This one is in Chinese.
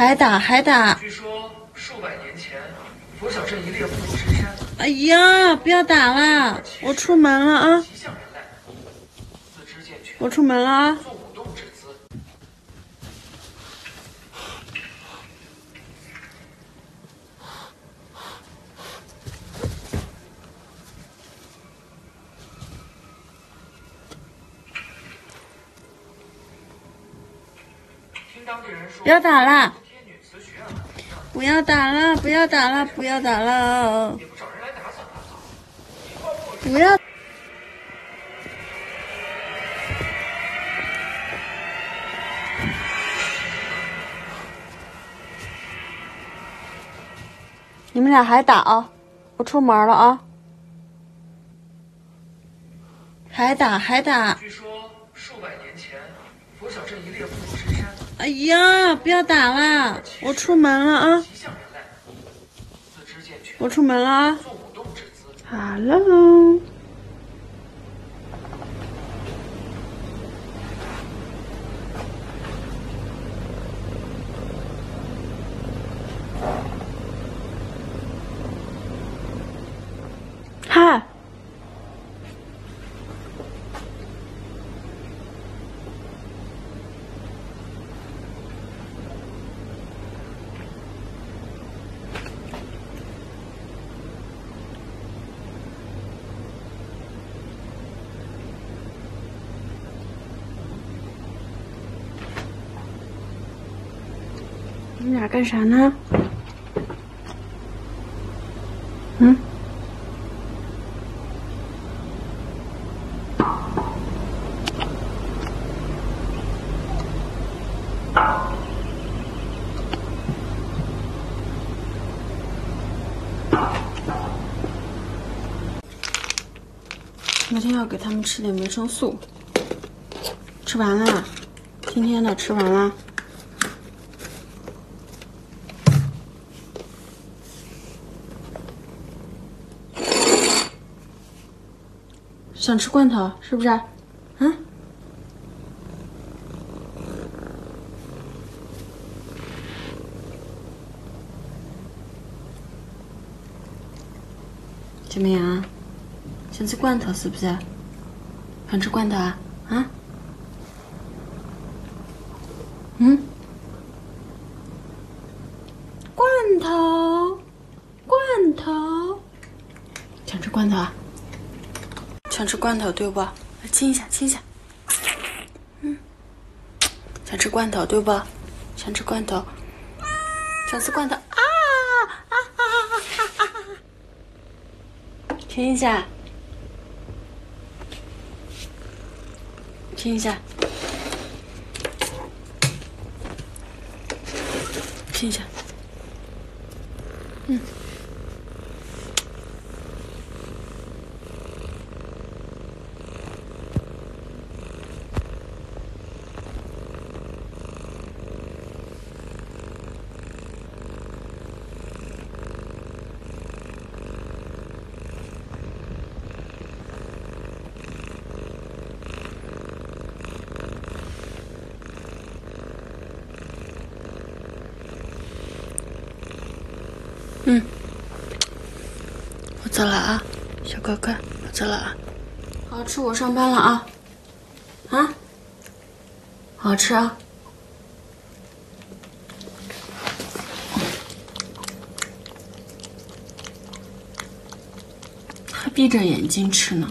还打还打！据说数百年前，佛小镇一列不如神山，哎呀，不要打了，我出门了啊！我出门了啊！听当地人说，不要打了，不要打了，不要打了，不要打了，不。要！你们俩还打啊？我出门了啊！还打还打！据说数百年前，佛小镇一列不如神山，哎呀，不要打了，我出门了啊！我出门了啊做舞动之姿。！Hello。你们俩干啥呢？嗯？每天要给他们吃点维生素。吃完了，今天的吃完了。想吃罐头是不是？嗯？怎么样？想吃罐头是不是？想吃罐头啊？啊？嗯？罐头，罐头，想吃罐头啊？想吃罐头对不？来亲一下，亲一下。嗯，想吃罐头对不？想吃罐头，想吃罐头啊啊啊啊啊！亲一下，亲一下，亲一下。嗯，走了啊，小乖乖，我走了啊。好好吃，我上班了啊。啊，好好吃啊。还闭着眼睛吃呢。